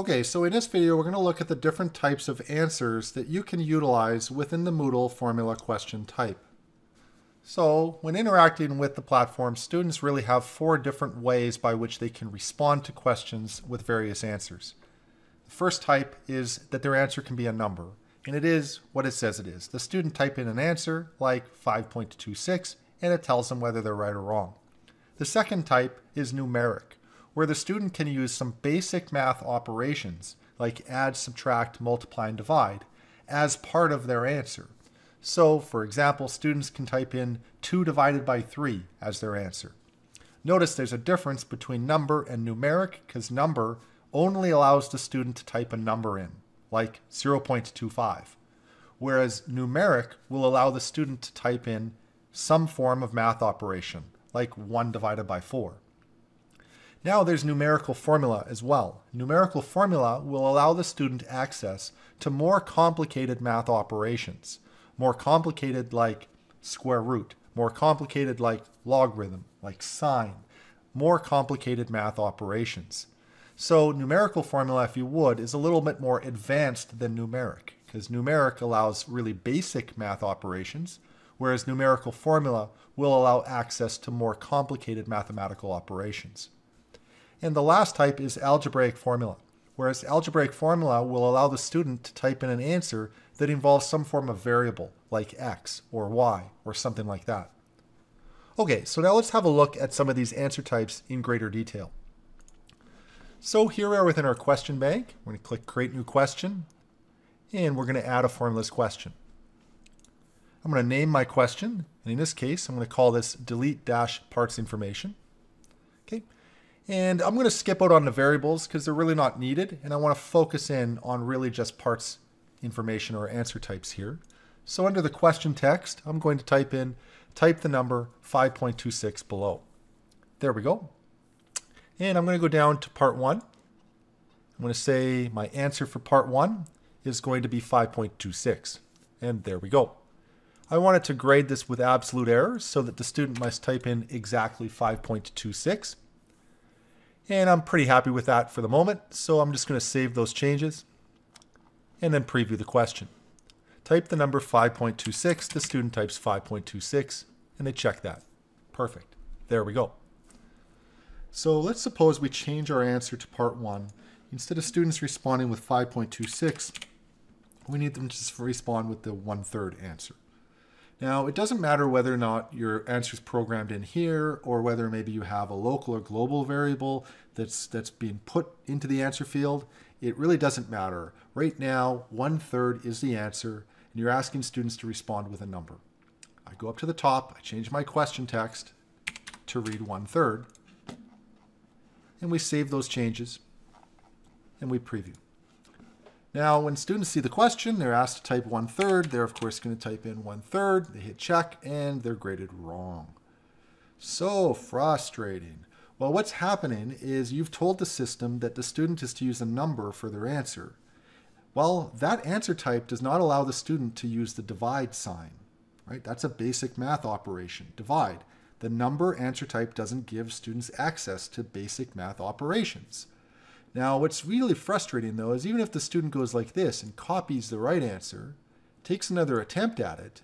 Okay, so in this video, we're going to look at the different types of answers that you can utilize within the Moodle formula question type. So when interacting with the platform, students really have four different ways by which they can respond to questions with various answers. The first type is that their answer can be a number, and it is what it says it is. The student type in an answer like 5.26, and it tells them whether they're right or wrong. The second type is numeric where the student can use some basic math operations like add, subtract, multiply, and divide as part of their answer. So, for example, students can type in 2 divided by 3 as their answer. Notice there's a difference between number and numeric because number only allows the student to type a number in, like 0.25, whereas numeric will allow the student to type in some form of math operation, like 1 divided by 4. Now there's numerical formula as well. Numerical formula will allow the student access to more complicated math operations. More complicated like square root, more complicated like logarithm, like sine, more complicated math operations. So numerical formula, if you would, is a little bit more advanced than numeric because numeric allows really basic math operations, whereas numerical formula will allow access to more complicated mathematical operations. And the last type is algebraic formula, whereas algebraic formula will allow the student to type in an answer that involves some form of variable, like x or y or something like that. Okay, so now let's have a look at some of these answer types in greater detail. So here we are within our question bank. We're going to click Create New Question, and we're going to add a formulas question. I'm going to name my question, and in this case, I'm going to call this Delete Dash Parts Information. Okay, and I'm going to skip out on the variables because they're really not needed. And I want to focus in on really just parts information or answer types here. So under the question text, I'm going to type in, type the number 5.26 below. There we go. And I'm going to go down to part one. I'm going to say my answer for part one is going to be 5.26. And there we go. I wanted to grade this with absolute errors so that the student must type in exactly 5.26. And I'm pretty happy with that for the moment. So I'm just going to save those changes and then preview the question. Type the number 5.26. The student types 5.26 and they check that. Perfect. There we go. So let's suppose we change our answer to part one. Instead of students responding with 5.26, we need them to respond with the one-third answer. Now, it doesn't matter whether or not your answer is programmed in here or whether maybe you have a local or global variable that's, that's being put into the answer field. It really doesn't matter. Right now, one third is the answer, and you're asking students to respond with a number. I go up to the top, I change my question text to read one third, and we save those changes, and we preview. Now, when students see the question, they're asked to type one third. They're, of course, going to type in one third. They hit check, and they're graded wrong. So frustrating. Well, what's happening is you've told the system that the student is to use a number for their answer. Well, that answer type does not allow the student to use the divide sign, right? That's a basic math operation, divide. The number answer type doesn't give students access to basic math operations. Now, what's really frustrating though is even if the student goes like this and copies the right answer, takes another attempt at it,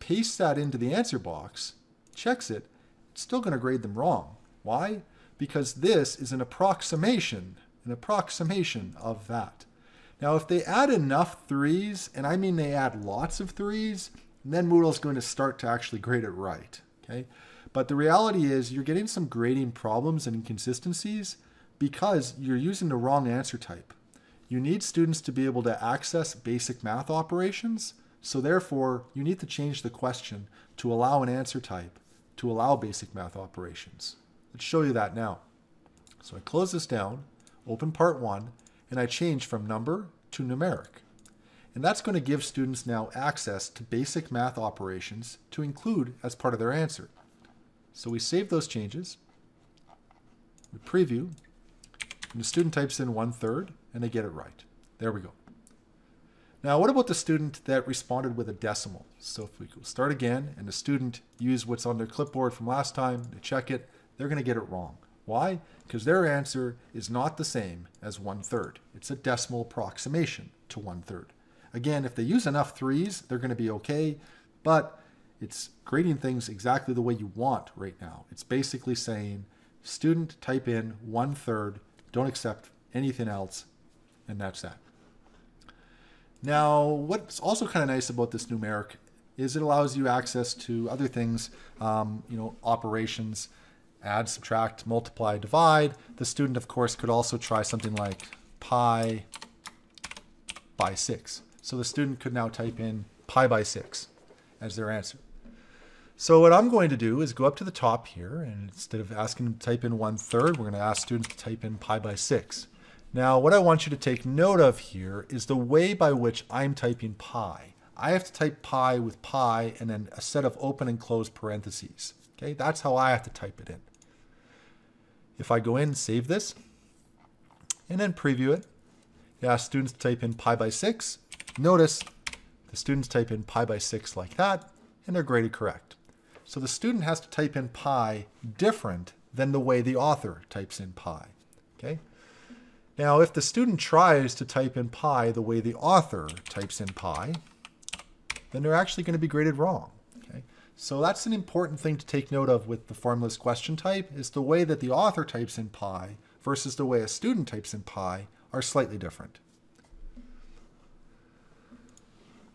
pastes that into the answer box, checks it, it's still going to grade them wrong. Why? Because this is an approximation, an approximation of that. Now, if they add enough threes, and I mean they add lots of threes, then Moodle is going to start to actually grade it right. Okay, But the reality is you're getting some grading problems and inconsistencies because you're using the wrong answer type. You need students to be able to access basic math operations, so therefore you need to change the question to allow an answer type to allow basic math operations. Let's show you that now. So I close this down, open part one, and I change from number to numeric. And that's going to give students now access to basic math operations to include as part of their answer. So we save those changes, we preview, and the student types in one third and they get it right. There we go. Now, what about the student that responded with a decimal? So if we start again and the student used what's on their clipboard from last time, to check it, they're going to get it wrong. Why? Because their answer is not the same as one third. It's a decimal approximation to one third. Again, if they use enough threes, they're going to be okay, but it's grading things exactly the way you want right now. It's basically saying, student type in one third, don't accept anything else, and that's that. Now, what's also kind of nice about this numeric is it allows you access to other things, um, you know, operations, add, subtract, multiply, divide. The student, of course, could also try something like pi by 6. So the student could now type in pi by 6 as their answer. So what I'm going to do is go up to the top here, and instead of asking them to type in one third, we're going to ask students to type in pi by 6. Now, what I want you to take note of here is the way by which I'm typing pi. I have to type pi with pi and then a set of open and closed parentheses. Okay, that's how I have to type it in. If I go in, save this, and then preview it, you ask students to type in pi by 6. Notice the students type in pi by 6 like that, and they're graded correct. So the student has to type in pi different than the way the author types in pi. Okay. Now, if the student tries to type in pi the way the author types in pi, then they're actually going to be graded wrong. Okay? So that's an important thing to take note of with the formulas question type is the way that the author types in pi versus the way a student types in pi are slightly different.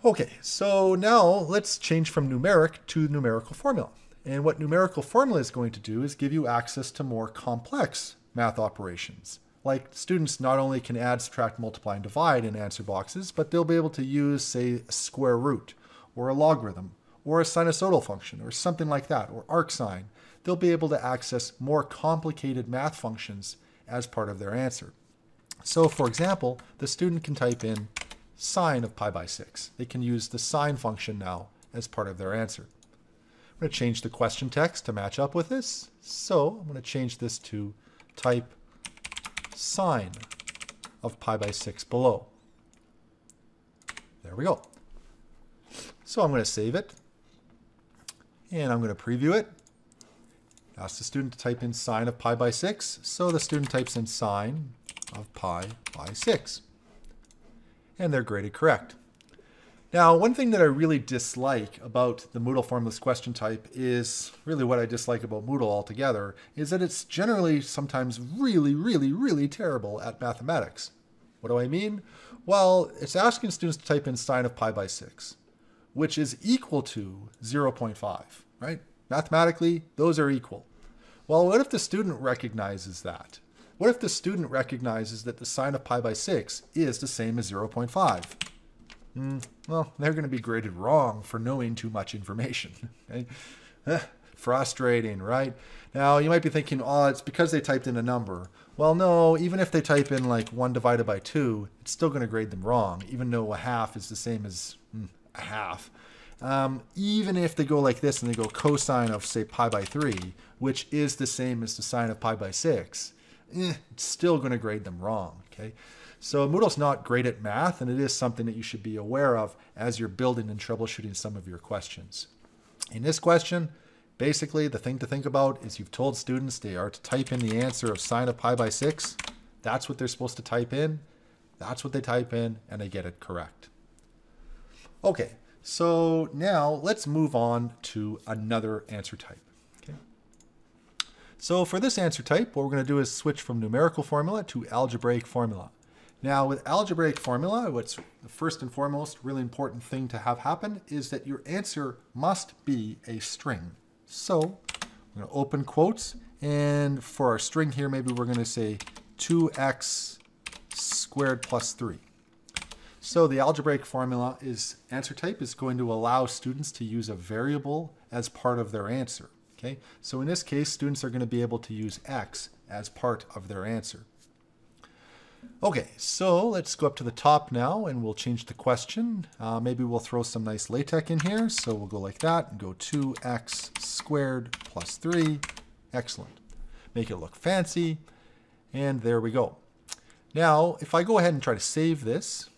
Okay, so now let's change from numeric to numerical formula. And what numerical formula is going to do is give you access to more complex math operations. Like students not only can add, subtract, multiply, and divide in answer boxes, but they'll be able to use, say, a square root or a logarithm or a sinusoidal function or something like that, or arcsine. They'll be able to access more complicated math functions as part of their answer. So for example, the student can type in sine of pi by 6. They can use the sine function now as part of their answer. I'm going to change the question text to match up with this. So I'm going to change this to type sine of pi by 6 below. There we go. So I'm going to save it. And I'm going to preview it. Ask the student to type in sine of pi by 6. So the student types in sine of pi by 6 and they're graded correct. Now, one thing that I really dislike about the Moodle formulas question type is really what I dislike about Moodle altogether, is that it's generally sometimes really, really, really terrible at mathematics. What do I mean? Well, it's asking students to type in sine of pi by 6, which is equal to 0.5, right? Mathematically, those are equal. Well, what if the student recognizes that? What if the student recognizes that the sine of pi by 6 is the same as 0.5? Mm, well, they're going to be graded wrong for knowing too much information. Okay? Eh, frustrating, right? Now, you might be thinking, oh, it's because they typed in a number. Well, no, even if they type in like 1 divided by 2, it's still going to grade them wrong, even though a half is the same as mm, a half. Um, even if they go like this and they go cosine of, say, pi by 3, which is the same as the sine of pi by 6, eh, it's still going to grade them wrong. Okay, so Moodle's not great at math, and it is something that you should be aware of as you're building and troubleshooting some of your questions. In this question, basically the thing to think about is you've told students they are to type in the answer of sine of pi by 6. That's what they're supposed to type in. That's what they type in, and they get it correct. Okay, so now let's move on to another answer type. So for this answer type, what we're going to do is switch from numerical formula to algebraic formula. Now with algebraic formula, what's the first and foremost really important thing to have happen is that your answer must be a string. So I'm going to open quotes, and for our string here, maybe we're going to say 2x squared plus 3. So the algebraic formula is answer type is going to allow students to use a variable as part of their answer. Okay, so in this case, students are going to be able to use x as part of their answer. Okay, so let's go up to the top now and we'll change the question. Uh, maybe we'll throw some nice LaTeX in here. So we'll go like that and go 2x squared plus 3. Excellent. Make it look fancy. And there we go. Now, if I go ahead and try to save this,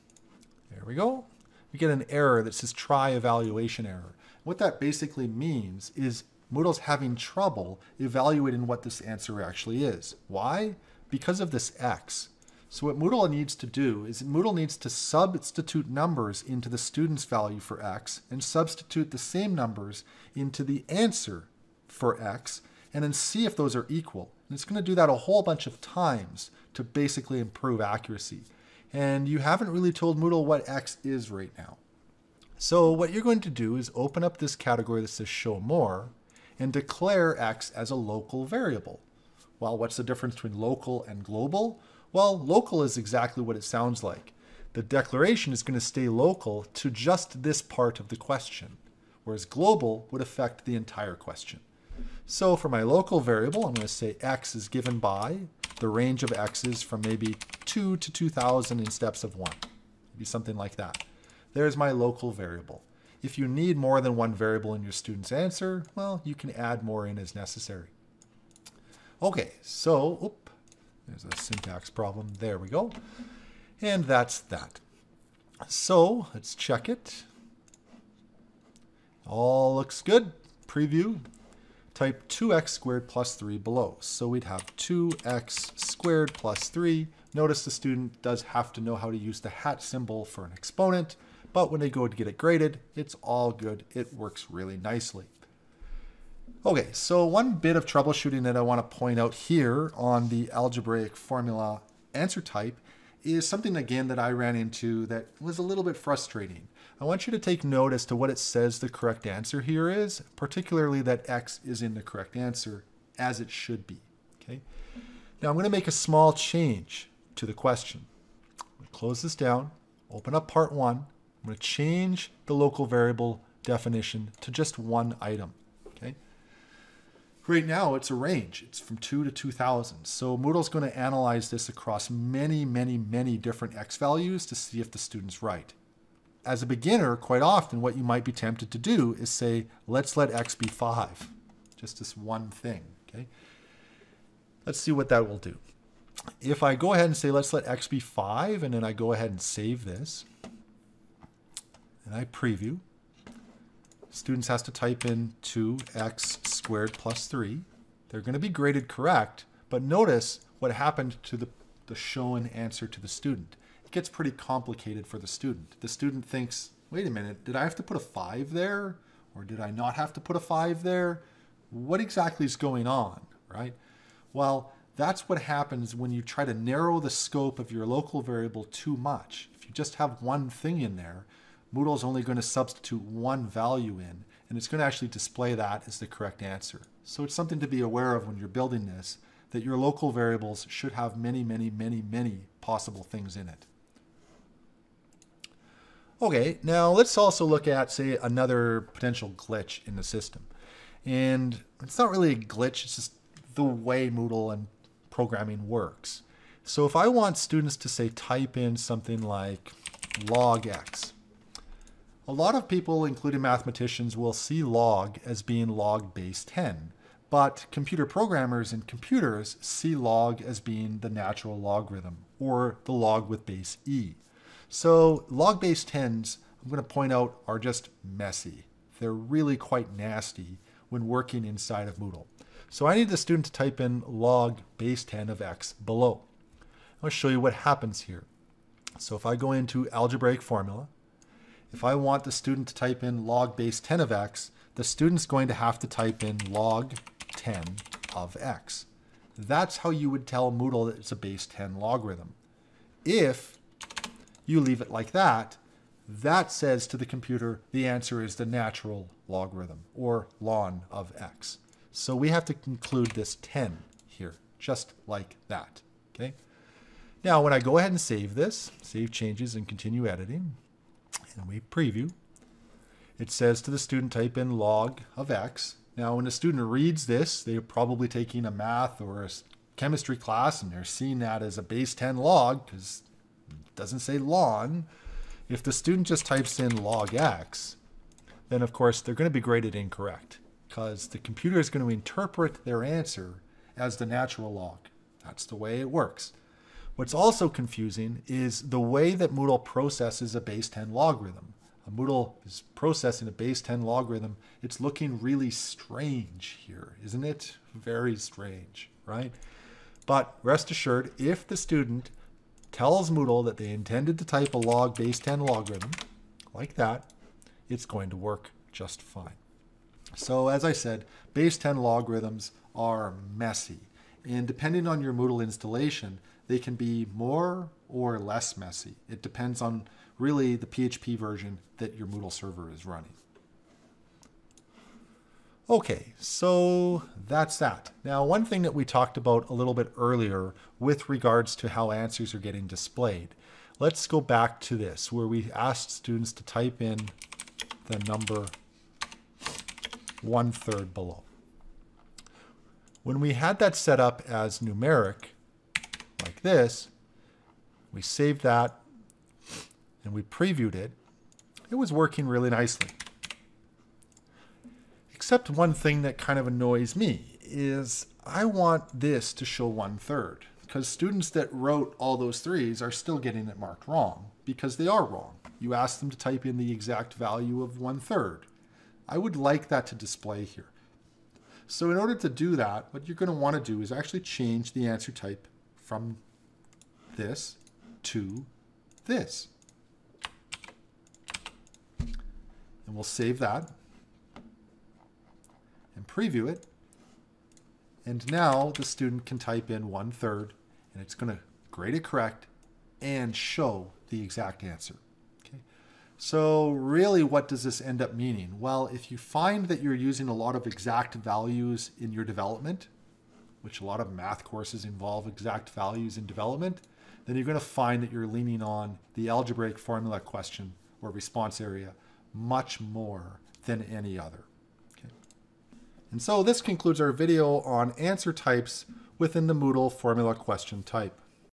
there we go, we get an error that says try evaluation error. What that basically means is Moodle's having trouble evaluating what this answer actually is. Why? Because of this x. So what Moodle needs to do is Moodle needs to substitute numbers into the student's value for x and substitute the same numbers into the answer for x and then see if those are equal. And it's going to do that a whole bunch of times to basically improve accuracy. And you haven't really told Moodle what x is right now. So what you're going to do is open up this category that says show more and declare x as a local variable. Well, what's the difference between local and global? Well, local is exactly what it sounds like. The declaration is going to stay local to just this part of the question, whereas global would affect the entire question. So for my local variable, I'm going to say x is given by the range of x's from maybe 2 to 2,000 in steps of 1. Maybe something like that. There's my local variable. If you need more than one variable in your student's answer, well, you can add more in as necessary. Okay, so, oop, there's a syntax problem. There we go. And that's that. So let's check it. All looks good. Preview. Type 2x squared plus 3 below. So we'd have 2x squared plus 3. Notice the student does have to know how to use the hat symbol for an exponent. But when they go to get it graded, it's all good. It works really nicely. Okay, so one bit of troubleshooting that I want to point out here on the algebraic formula answer type is something again that I ran into that was a little bit frustrating. I want you to take note as to what it says the correct answer here is, particularly that x is in the correct answer as it should be. Okay. Now I'm going to make a small change to the question. Close this down, open up part one, I'm going to change the local variable definition to just one item. Okay. Right now, it's a range. It's from 2 to 2,000. So Moodle's going to analyze this across many, many, many different x values to see if the student's right. As a beginner, quite often what you might be tempted to do is say, let's let x be 5. Just this one thing. Okay. Let's see what that will do. If I go ahead and say, let's let x be 5, and then I go ahead and save this, and I preview. Students has to type in 2x squared plus 3. They're going to be graded correct, but notice what happened to the, the shown answer to the student. It gets pretty complicated for the student. The student thinks, wait a minute, did I have to put a 5 there? Or did I not have to put a 5 there? What exactly is going on, right? Well, that's what happens when you try to narrow the scope of your local variable too much. If you just have one thing in there, Moodle is only going to substitute one value in, and it's going to actually display that as the correct answer. So it's something to be aware of when you're building this, that your local variables should have many, many, many, many possible things in it. Okay, now let's also look at, say, another potential glitch in the system. And it's not really a glitch, it's just the way Moodle and programming works. So if I want students to, say, type in something like log x, a lot of people, including mathematicians, will see log as being log base 10, but computer programmers and computers see log as being the natural logarithm, or the log with base e. So log base 10s, I'm going to point out, are just messy. They're really quite nasty when working inside of Moodle. So I need the student to type in log base 10 of x below. I'll show you what happens here. So if I go into algebraic formula, if I want the student to type in log base 10 of x, the student's going to have to type in log 10 of x. That's how you would tell Moodle that it's a base 10 logarithm. If you leave it like that, that says to the computer the answer is the natural logarithm, or ln of x. So we have to include this 10 here, just like that. Okay. Now, when I go ahead and save this, save changes and continue editing, and we preview, it says to the student type in log of x. Now, when a student reads this, they're probably taking a math or a chemistry class and they're seeing that as a base 10 log because it doesn't say ln. If the student just types in log x, then of course they're going to be graded incorrect because the computer is going to interpret their answer as the natural log. That's the way it works. What's also confusing is the way that Moodle processes a base 10 logarithm. A Moodle is processing a base 10 logarithm, it's looking really strange here, isn't it? Very strange, right? But rest assured, if the student tells Moodle that they intended to type a log base 10 logarithm, like that, it's going to work just fine. So as I said, base 10 logarithms are messy. And depending on your Moodle installation, they can be more or less messy. It depends on really the PHP version that your Moodle server is running. Okay, so that's that. Now, one thing that we talked about a little bit earlier with regards to how answers are getting displayed. Let's go back to this, where we asked students to type in the number one third below. When we had that set up as numeric, like this, we saved that and we previewed it. It was working really nicely. Except one thing that kind of annoys me is I want this to show one third because students that wrote all those threes are still getting it marked wrong because they are wrong. You ask them to type in the exact value of one third. I would like that to display here. So in order to do that, what you're going to want to do is actually change the answer type from this to this. And we'll save that and preview it. And now the student can type in one third and it's going to grade it correct and show the exact answer. Okay. So really, what does this end up meaning? Well, if you find that you're using a lot of exact values in your development, which a lot of math courses involve exact values in development, then you're going to find that you're leaning on the algebraic formula question or response area much more than any other. Okay. And so this concludes our video on answer types within the Moodle formula question type.